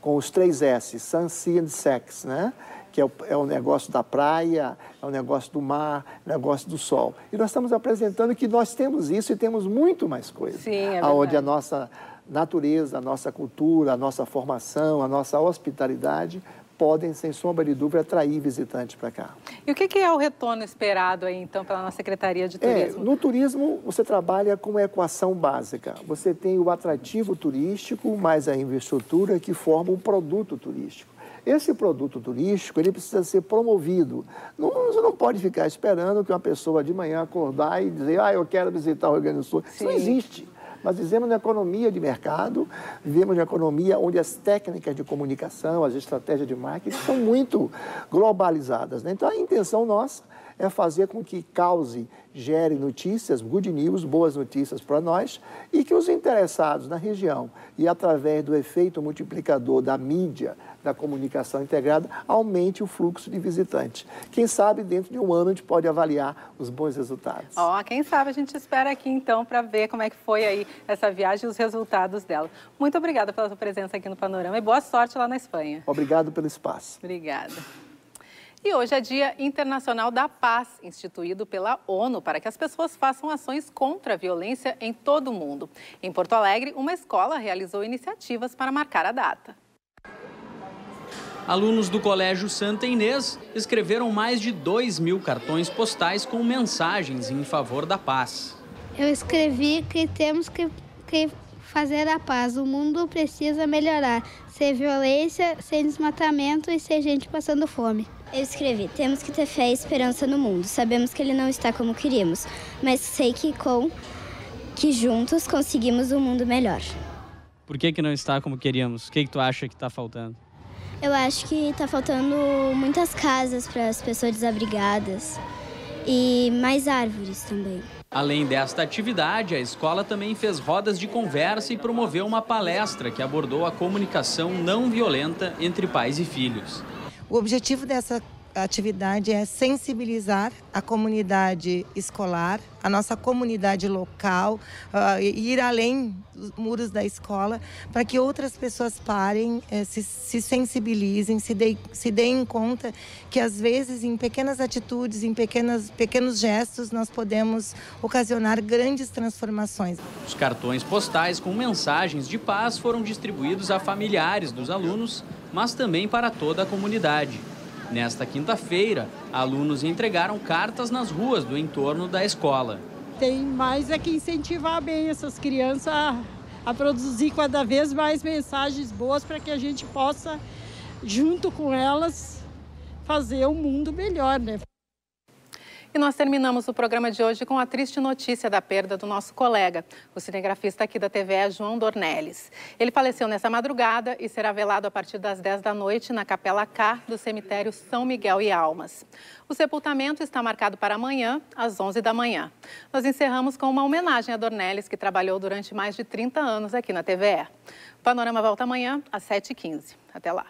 com os três S, Sun, Sea and Sex, né? que é o, é o negócio da praia, é o negócio do mar, é o negócio do sol. E nós estamos apresentando que nós temos isso e temos muito mais coisas. Sim, é Onde a nossa natureza, a nossa cultura, a nossa formação, a nossa hospitalidade podem, sem sombra de dúvida, atrair visitantes para cá. E o que é o retorno esperado aí, então, pela nossa Secretaria de é, Turismo? É, no turismo, você trabalha com uma equação básica. Você tem o atrativo turístico, mais a infraestrutura, que forma um produto turístico. Esse produto turístico, ele precisa ser promovido. Não, você não pode ficar esperando que uma pessoa de manhã acordar e dizer, ah, eu quero visitar o Rio Grande do Sul. Sim. Isso não existe. Nós vivemos na economia de mercado, vivemos na economia onde as técnicas de comunicação, as estratégias de marketing são muito globalizadas. Né? Então, a intenção nossa é fazer com que cause, gere notícias, good news, boas notícias para nós e que os interessados na região e através do efeito multiplicador da mídia, da comunicação integrada, aumente o fluxo de visitantes. Quem sabe dentro de um ano a gente pode avaliar os bons resultados. Ó, oh, quem sabe a gente espera aqui então para ver como é que foi aí essa viagem e os resultados dela. Muito obrigada pela sua presença aqui no Panorama e boa sorte lá na Espanha. Obrigado pelo espaço. Obrigada. E hoje é Dia Internacional da Paz, instituído pela ONU para que as pessoas façam ações contra a violência em todo o mundo. Em Porto Alegre, uma escola realizou iniciativas para marcar a data. Alunos do Colégio Santa Inês escreveram mais de 2 mil cartões postais com mensagens em favor da paz. Eu escrevi que temos que, que fazer a paz. O mundo precisa melhorar, sem violência, sem desmatamento e sem gente passando fome. Eu escrevi: temos que ter fé e esperança no mundo. Sabemos que ele não está como queríamos, mas sei que com que juntos conseguimos um mundo melhor. Por que, que não está como queríamos? O que, que tu acha que está faltando? Eu acho que está faltando muitas casas para as pessoas desabrigadas e mais árvores também. Além desta atividade, a escola também fez rodas de conversa e promoveu uma palestra que abordou a comunicação não violenta entre pais e filhos. O objetivo dessa atividade é sensibilizar a comunidade escolar, a nossa comunidade local, uh, ir além dos muros da escola, para que outras pessoas parem, eh, se, se, sensibilizem, se, de, se deem conta que às vezes em pequenas atitudes, em pequenas, pequenos gestos, nós podemos ocasionar grandes transformações. Os cartões postais com mensagens de paz foram distribuídos a familiares dos alunos, mas também para toda a comunidade. Nesta quinta-feira, alunos entregaram cartas nas ruas do entorno da escola. Tem mais é que incentivar bem essas crianças a, a produzir cada vez mais mensagens boas para que a gente possa, junto com elas, fazer o um mundo melhor, né? E nós terminamos o programa de hoje com a triste notícia da perda do nosso colega, o cinegrafista aqui da TV, João Dornelles. Ele faleceu nessa madrugada e será velado a partir das 10 da noite na Capela K do cemitério São Miguel e Almas. O sepultamento está marcado para amanhã, às 11 da manhã. Nós encerramos com uma homenagem a Dornelles, que trabalhou durante mais de 30 anos aqui na TVE. O Panorama volta amanhã, às 7h15. Até lá.